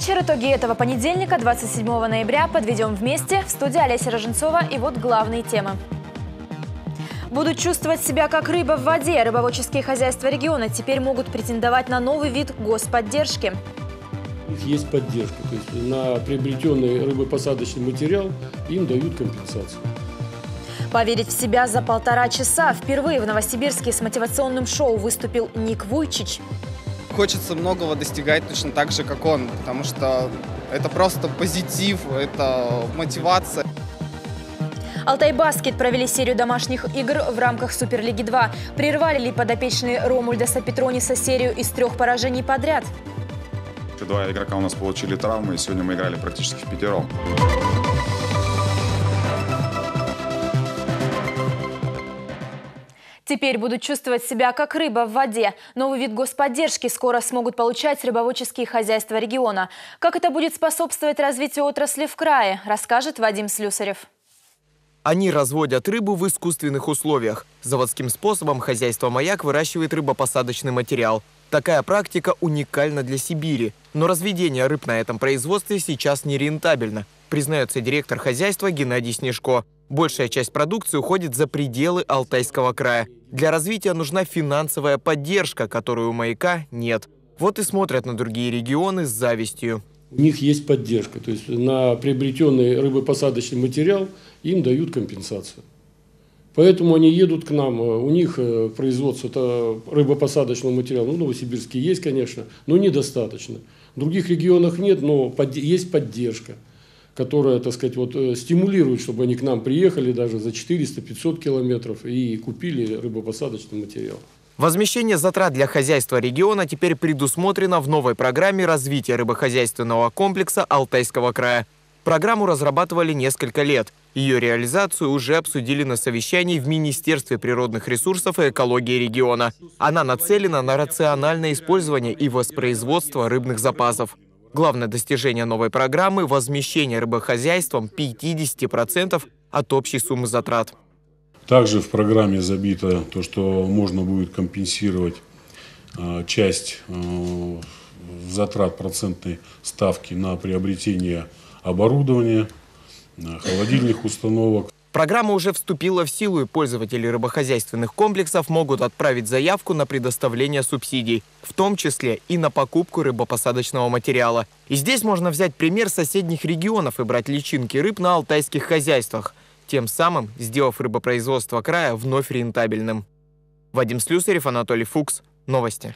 Вечер. Итоги этого понедельника, 27 ноября, подведем вместе. В студии Олеся Роженцова. И вот главные темы. Будут чувствовать себя как рыба в воде. Рыбоводческие хозяйства региона теперь могут претендовать на новый вид господдержки. Есть поддержка. То есть на приобретенный рыбопосадочный материал им дают компенсацию. Поверить в себя за полтора часа. Впервые в Новосибирске с мотивационным шоу выступил Ник Вуйчич. Хочется многого достигать точно так же, как он, потому что это просто позитив, это мотивация. Алтай Баскет провели серию домашних игр в рамках Суперлиги 2. Прервали ли подопечные Ромульдаса Петрониса серию из трех поражений подряд? Два игрока у нас получили травмы, и сегодня мы играли практически в пятером. Теперь будут чувствовать себя как рыба в воде. Новый вид господдержки скоро смогут получать рыбоводческие хозяйства региона. Как это будет способствовать развитию отрасли в крае, расскажет Вадим Слюсарев. Они разводят рыбу в искусственных условиях. Заводским способом хозяйство «Маяк» выращивает рыбопосадочный материал. Такая практика уникальна для Сибири. Но разведение рыб на этом производстве сейчас нерентабельно, признается директор хозяйства Геннадий Снежко. Большая часть продукции уходит за пределы Алтайского края. Для развития нужна финансовая поддержка, которой у «Маяка» нет. Вот и смотрят на другие регионы с завистью. У них есть поддержка. То есть на приобретенный рыбопосадочный материал им дают компенсацию. Поэтому они едут к нам. У них э, производство рыбопосадочного материала, ну, в Новосибирске есть, конечно, но недостаточно. В других регионах нет, но есть поддержка которая, так сказать, вот, э, стимулирует, чтобы они к нам приехали даже за 400-500 километров и купили рыбопосадочный материал. Возмещение затрат для хозяйства региона теперь предусмотрено в новой программе развития рыбохозяйственного комплекса Алтайского края. Программу разрабатывали несколько лет. Ее реализацию уже обсудили на совещании в Министерстве природных ресурсов и экологии региона. Она нацелена на рациональное использование и воспроизводство рыбных запасов. Главное достижение новой программы – возмещение рыбохозяйством 50% от общей суммы затрат. Также в программе забито то, что можно будет компенсировать а, часть а, затрат процентной ставки на приобретение оборудования, холодильных установок. Программа уже вступила в силу, и пользователи рыбохозяйственных комплексов могут отправить заявку на предоставление субсидий, в том числе и на покупку рыбопосадочного материала. И здесь можно взять пример соседних регионов и брать личинки рыб на алтайских хозяйствах, тем самым сделав рыбопроизводство края вновь рентабельным. Вадим Слюсарев, Анатолий Фукс. Новости.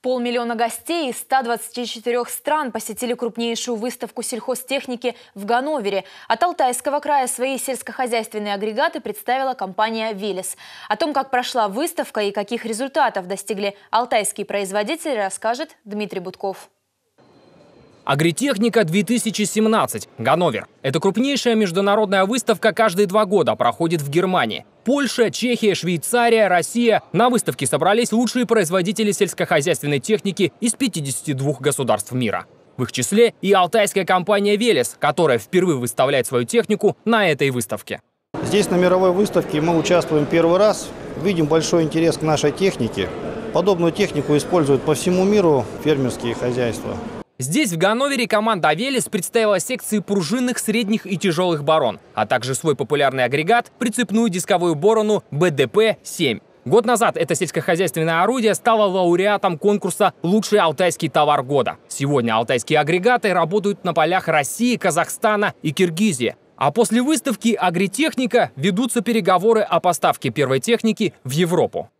Полмиллиона гостей из 124 стран посетили крупнейшую выставку сельхозтехники в Ганновере. От Алтайского края свои сельскохозяйственные агрегаты представила компания «Велес». О том, как прошла выставка и каких результатов достигли алтайские производители, расскажет Дмитрий Будков. Агритехника 2017. Ганновер. Это крупнейшая международная выставка каждые два года проходит в Германии. Польша, Чехия, Швейцария, Россия. На выставке собрались лучшие производители сельскохозяйственной техники из 52 государств мира. В их числе и алтайская компания «Велес», которая впервые выставляет свою технику на этой выставке. Здесь на мировой выставке мы участвуем первый раз. Видим большой интерес к нашей технике. Подобную технику используют по всему миру фермерские хозяйства. Здесь, в Ганновере, команда «Авелис» представила секции пружинных, средних и тяжелых борон, а также свой популярный агрегат – прицепную дисковую борону БДП-7. Год назад это сельскохозяйственное орудие стало лауреатом конкурса «Лучший алтайский товар года». Сегодня алтайские агрегаты работают на полях России, Казахстана и Киргизии. А после выставки «Агритехника» ведутся переговоры о поставке первой техники в Европу.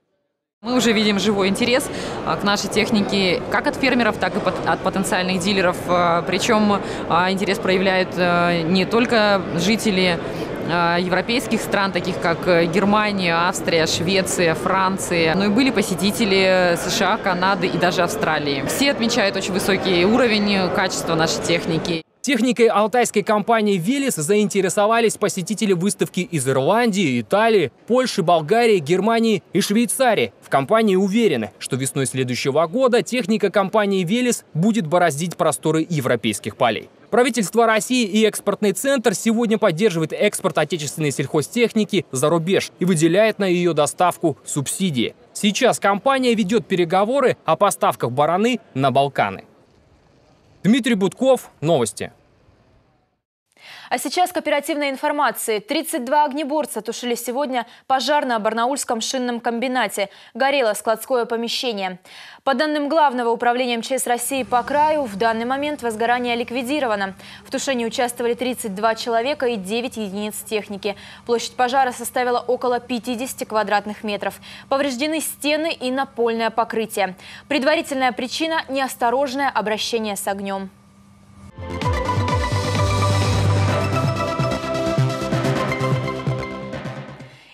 Мы уже видим живой интерес а, к нашей технике как от фермеров, так и от потенциальных дилеров. А, Причем а, интерес проявляют не только жители европейских стран, таких как Германия, Австрия, Швеция, Франция. Но и были посетители США, Канады и даже Австралии. Все отмечают очень высокий уровень качества нашей техники. Техникой алтайской компании «Велес» заинтересовались посетители выставки из Ирландии, Италии, Польши, Болгарии, Германии и Швейцарии. В компании уверены, что весной следующего года техника компании «Велес» будет бороздить просторы европейских полей. Правительство России и экспортный центр сегодня поддерживает экспорт отечественной сельхозтехники за рубеж и выделяет на ее доставку субсидии. Сейчас компания ведет переговоры о поставках бараны на Балканы. Дмитрий Будков, новости. А сейчас к оперативной информации. 32 огнеборца тушили сегодня пожар на Барнаульском шинном комбинате. Горело складское помещение. По данным Главного управления МЧС России по краю, в данный момент возгорание ликвидировано. В тушении участвовали 32 человека и 9 единиц техники. Площадь пожара составила около 50 квадратных метров. Повреждены стены и напольное покрытие. Предварительная причина – неосторожное обращение с огнем.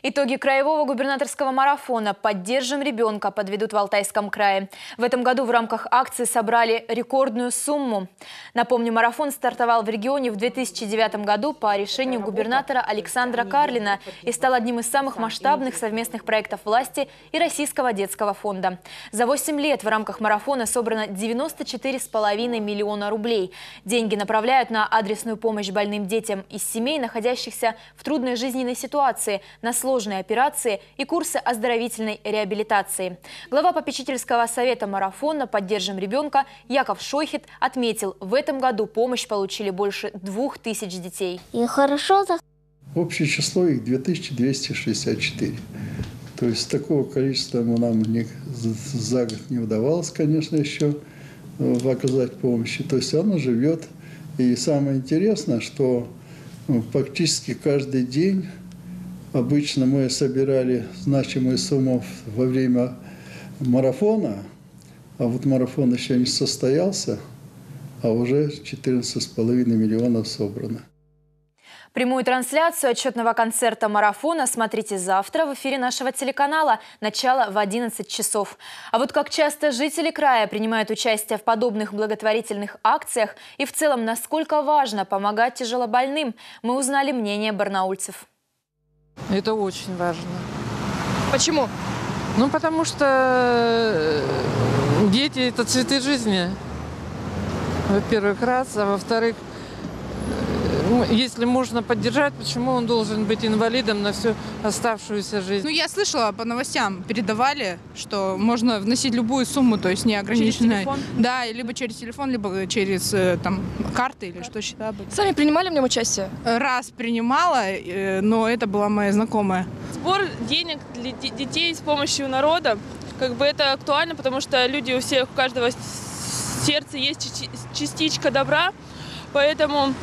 Итоги краевого губернаторского марафона «Поддержим ребенка» подведут в Алтайском крае. В этом году в рамках акции собрали рекордную сумму. Напомню, марафон стартовал в регионе в 2009 году по решению губернатора Александра Карлина и стал одним из самых масштабных совместных проектов власти и Российского детского фонда. За 8 лет в рамках марафона собрано 94,5 миллиона рублей. Деньги направляют на адресную помощь больным детям из семей, находящихся в трудной жизненной ситуации, на сложные сложные операции и курсы оздоровительной реабилитации. Глава попечительского совета марафона «Поддержим ребенка» Яков Шойхет отметил, в этом году помощь получили больше двух тысяч детей. И хорошо так. Общее число их 2264. То есть такого количества нам за год не удавалось, конечно, еще э, оказать помощь. То есть оно живет. И самое интересное, что ну, практически каждый день Обычно мы собирали значимую сумму во время марафона, а вот марафон еще не состоялся, а уже 14,5 миллионов собрано. Прямую трансляцию отчетного концерта марафона смотрите завтра в эфире нашего телеканала. Начало в 11 часов. А вот как часто жители края принимают участие в подобных благотворительных акциях и в целом, насколько важно помогать тяжелобольным, мы узнали мнение барнаульцев. Это очень важно. Почему? Ну, потому что э, дети – это цветы жизни. Во-первых, раз. А во-вторых, если можно поддержать, почему он должен быть инвалидом на всю оставшуюся жизнь? Ну, я слышала по новостям, передавали, что можно вносить любую сумму, то есть не ограниченная. Да, либо через телефон, либо через э, там карты или что счета. Сами принимали в нем участие? Раз принимала, э, но это была моя знакомая. Сбор денег для детей с помощью народа, как бы это актуально, потому что люди у всех, у каждого сердце есть частичка добра, поэтому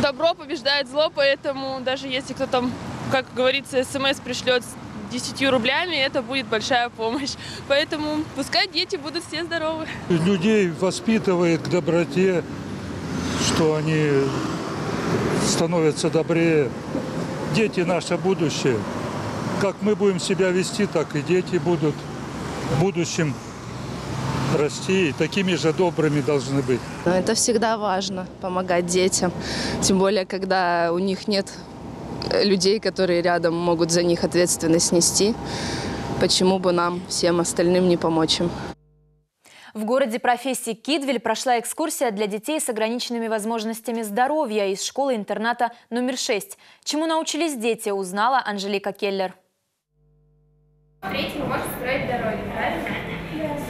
добро побеждает зло, поэтому даже если кто там, как говорится, смс пришлет с 10 рублями, это будет большая помощь. Поэтому пускай дети будут все здоровы. Людей воспитывает к доброте, что они становятся добрее. Дети наше будущее. Как мы будем себя вести, так и дети будут в будущем расти и такими же добрыми должны быть. Это всегда важно, помогать детям. Тем более, когда у них нет э, людей, которые рядом могут за них ответственность нести. Почему бы нам, всем остальным, не помочь им? В городе профессии Кидвель прошла экскурсия для детей с ограниченными возможностями здоровья из школы-интерната номер 6. Чему научились дети, узнала Анжелика Келлер. Третий может строить дороги, правильно?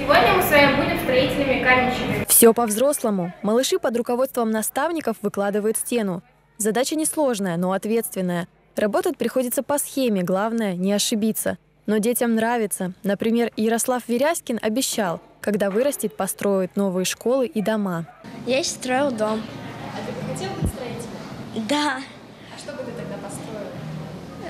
Сегодня мы с вами будем строителями каменщиками. Все по-взрослому. Малыши под руководством наставников выкладывают стену. Задача несложная, но ответственная. Работать приходится по схеме, главное – не ошибиться. Но детям нравится. Например, Ярослав Веряскин обещал, когда вырастет, построит новые школы и дома. Я строил дом. А ты бы хотел быть строителем? Да. А что бы ты тогда построил?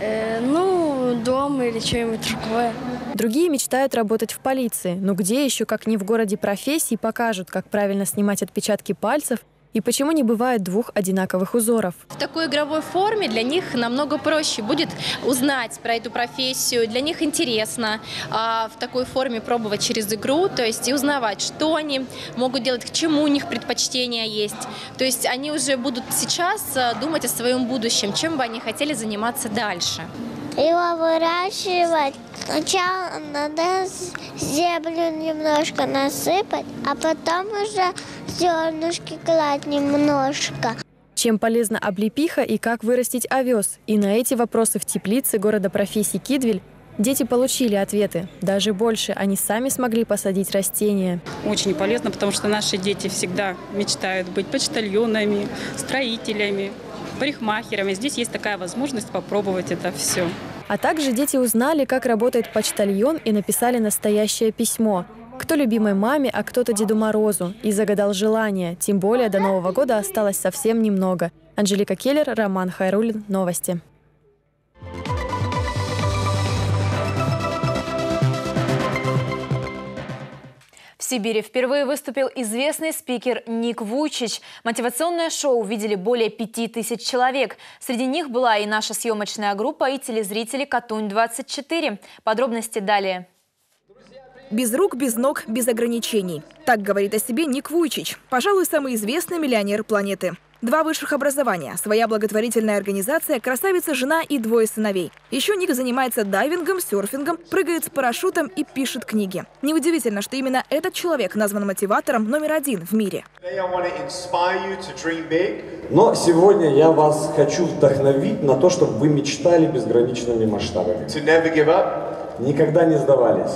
Э, ну, дом или что-нибудь другое. Другие мечтают работать в полиции, но где еще, как не в городе профессий, покажут, как правильно снимать отпечатки пальцев и почему не бывает двух одинаковых узоров? В такой игровой форме для них намного проще будет узнать про эту профессию. Для них интересно а, в такой форме пробовать через игру, то есть и узнавать, что они могут делать, к чему у них предпочтения есть. То есть они уже будут сейчас а, думать о своем будущем, чем бы они хотели заниматься дальше. Его выращивать сначала надо землю немножко насыпать, а потом уже зернышки класть немножко. Чем полезна облепиха и как вырастить овес? И на эти вопросы в теплице города профессий Кидвель Дети получили ответы. Даже больше они сами смогли посадить растения. Очень полезно, потому что наши дети всегда мечтают быть почтальонами, строителями, парикмахерами. Здесь есть такая возможность попробовать это все. А также дети узнали, как работает почтальон и написали настоящее письмо. Кто любимой маме, а кто-то Деду Морозу. И загадал желание. Тем более до Нового года осталось совсем немного. Анжелика Келлер, Роман Хайрулин. Новости. Сибири впервые выступил известный спикер Ник Вучич. Мотивационное шоу видели более пяти тысяч человек. Среди них была и наша съемочная группа, и телезрители «Катунь-24». Подробности далее. Без рук, без ног, без ограничений. Так говорит о себе Ник Вуйчич, пожалуй, самый известный миллионер планеты. Два высших образования, своя благотворительная организация, красавица жена и двое сыновей. Еще Ник занимается дайвингом, серфингом, прыгает с парашютом и пишет книги. Неудивительно, что именно этот человек назван мотиватором номер один в мире. Но сегодня я вас хочу вдохновить на то, чтобы вы мечтали безграничными масштабами. Никогда не сдавались.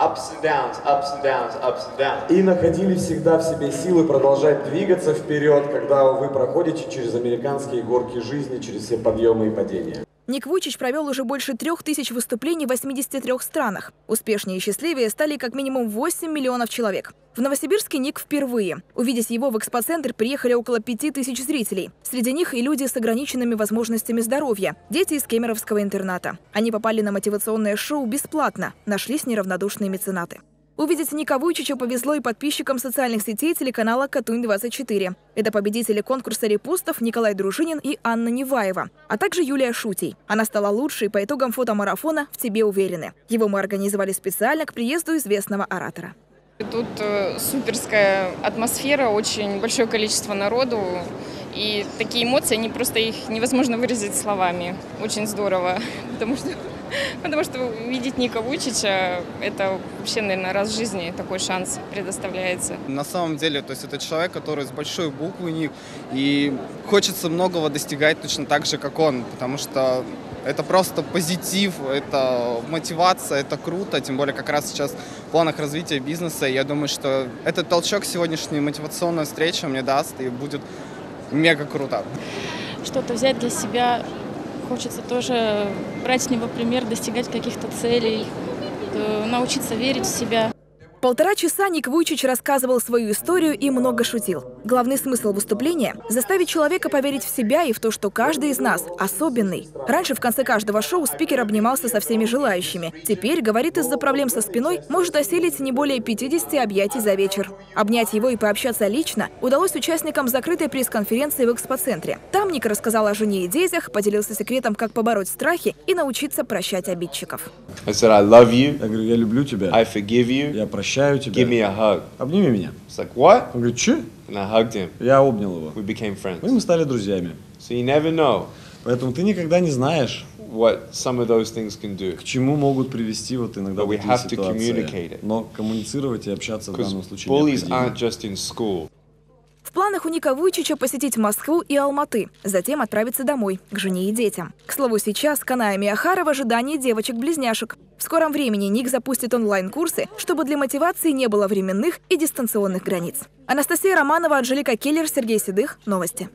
Ups and downs, ups and downs, ups and downs. И находили всегда в себе силы продолжать двигаться вперед, когда вы проходите через американские горки жизни, через все подъемы и падения. Ник Вучич провел уже больше трех тысяч выступлений в 83 странах. Успешнее и счастливее стали как минимум 8 миллионов человек. В Новосибирске Ник впервые. Увидеть его в экспоцентр приехали около 5 тысяч зрителей. Среди них и люди с ограниченными возможностями здоровья, дети из Кемеровского интерната. Они попали на мотивационное шоу бесплатно, нашлись неравнодушные меценаты. Увидеть Ника Вуйчича повезло и подписчикам социальных сетей телеканала «Катунь-24». Это победители конкурса репостов Николай Дружинин и Анна Неваева, а также Юлия Шутей. Она стала лучшей по итогам фотомарафона «В тебе уверены». Его мы организовали специально к приезду известного оратора. Тут э, суперская атмосфера, очень большое количество народу. И такие эмоции, они просто их невозможно выразить словами. Очень здорово, потому что Потому что увидеть Ника Вучича – это вообще, наверное, раз в жизни такой шанс предоставляется. На самом деле, то есть это человек, который с большой буквы Ник, и хочется многого достигать точно так же, как он, потому что это просто позитив, это мотивация, это круто, тем более как раз сейчас в планах развития бизнеса. Я думаю, что этот толчок сегодняшней мотивационной встречи мне даст и будет мега круто. Что-то взять для себя хочется тоже брать с него пример, достигать каких-то целей, научиться верить в себя. Полтора часа Ник Вуйчич рассказывал свою историю и много шутил. Главный смысл выступления – заставить человека поверить в себя и в то, что каждый из нас особенный. Раньше в конце каждого шоу спикер обнимался со всеми желающими. Теперь, говорит, из-за проблем со спиной может осилить не более 50 объятий за вечер. Обнять его и пообщаться лично удалось участникам закрытой пресс-конференции в экспоцентре. Там Ник рассказал о жене и детях, поделился секретом, как побороть страхи и научиться прощать обидчиков. I said, I love you. Я говорю, я люблю тебя. I forgive you. Я прощаю тебя. Give me a hug. Обними меня. It's like, what? Он говорит, че? And I hugged him. Я обнял его. We became friends. И мы стали друзьями. So you never know. Поэтому ты никогда не знаешь, what some of those things can do. К чему могут привести вот иногда But we have to ситуации. communicate it. Но коммуницировать и общаться в данном случае Bullies aren't just in school. В планах у Ника Вуйчича посетить Москву и Алматы, затем отправиться домой, к жене и детям. К слову, сейчас Каная Миахара в ожидании девочек-близняшек. В скором времени Ник запустит онлайн-курсы, чтобы для мотивации не было временных и дистанционных границ. Анастасия Романова, Анжелика Келлер, Сергей Седых. Новости.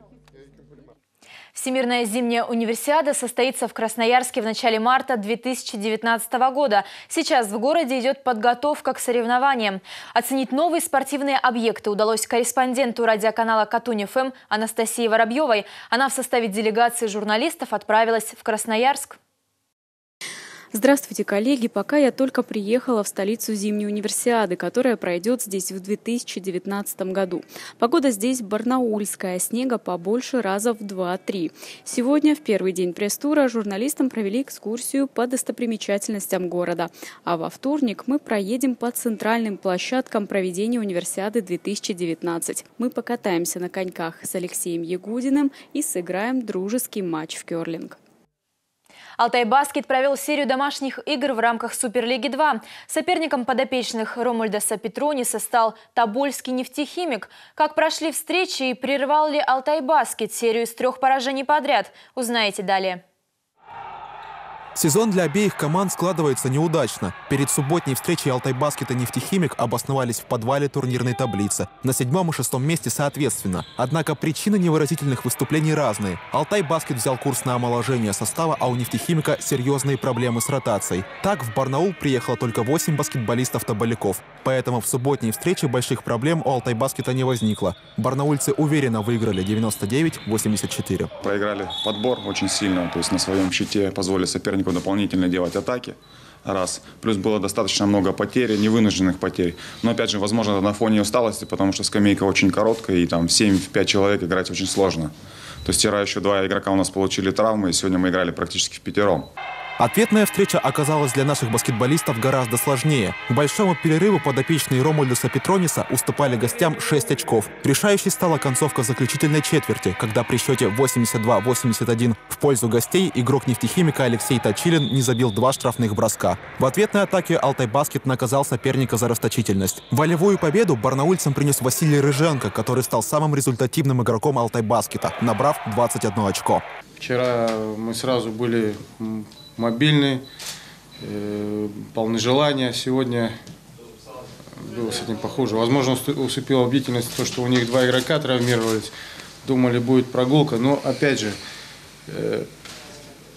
Всемирная зимняя универсиада состоится в Красноярске в начале марта 2019 года. Сейчас в городе идет подготовка к соревнованиям. Оценить новые спортивные объекты удалось корреспонденту радиоканала «Катунь-ФМ» Анастасии Воробьевой. Она в составе делегации журналистов отправилась в Красноярск. Здравствуйте, коллеги! Пока я только приехала в столицу зимней универсиады, которая пройдет здесь в 2019 году. Погода здесь барнаульская, снега побольше раза в 2-3. Сегодня, в первый день пресс-тура, журналистам провели экскурсию по достопримечательностям города. А во вторник мы проедем по центральным площадкам проведения универсиады 2019. Мы покатаемся на коньках с Алексеем Ягудиным и сыграем дружеский матч в керлинг. Алтай Баскет провел серию домашних игр в рамках Суперлиги-2. Соперником подопечных Ромуальдаса Петрониса стал Тобольский нефтехимик. Как прошли встречи и прервал ли Алтай Баскет серию из трех поражений подряд, узнаете далее. Сезон для обеих команд складывается неудачно. Перед субботней встречей Алтай Баскет и Нефтехимик обосновались в подвале турнирной таблицы. На седьмом и шестом месте соответственно. Однако причины невыразительных выступлений разные. Алтай Баскет взял курс на омоложение состава, а у Нефтехимика серьезные проблемы с ротацией. Так, в Барнаул приехало только 8 баскетболистов-тоболяков. Поэтому в субботней встрече больших проблем у Алтай Баскета не возникло. Барнаульцы уверенно выиграли 99-84. Проиграли подбор очень сильно, то есть на своем щите позволили сопернику сопернику дополнительно делать атаки. Раз. Плюс было достаточно много потерь, невынужденных потерь. Но, опять же, возможно, на фоне усталости, потому что скамейка очень короткая, и там 7-5 человек играть очень сложно. То есть вчера еще два игрока у нас получили травмы, и сегодня мы играли практически в пятером. Ответная встреча оказалась для наших баскетболистов гораздо сложнее. К большому перерыву подопечные Ромульдуса Петрониса уступали гостям 6 очков. Решающей стала концовка заключительной четверти, когда при счете 82-81 в пользу гостей игрок нефтехимика Алексей Точилин не забил два штрафных броска. В ответной атаке Алтай Баскет наказал соперника за расточительность. Волевую победу барнаульцам принес Василий Рыженко, который стал самым результативным игроком Алтай Баскета, набрав 21 очко. Вчера мы сразу были мобильный, э, полны желания. Сегодня было с этим похоже. Возможно, уступила бдительность то, что у них два игрока травмировались. Думали, будет прогулка. Но, опять же, э,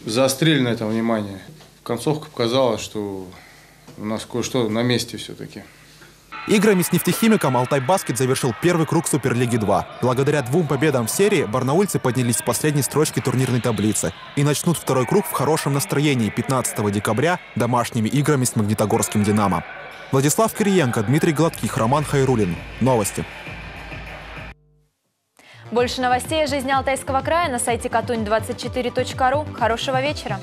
заострили на этом внимание. Концовка показала, что у нас кое-что на месте все-таки. Играми с нефтехимиком Алтай Баскет завершил первый круг Суперлиги 2. Благодаря двум победам в серии барнаульцы поднялись с последней строчки турнирной таблицы и начнут второй круг в хорошем настроении 15 декабря домашними играми с Магнитогорским «Динамо». Владислав Кириенко, Дмитрий Гладких, Роман Хайрулин. Новости. Больше новостей о жизни Алтайского края на сайте катунь24.ру. Хорошего вечера!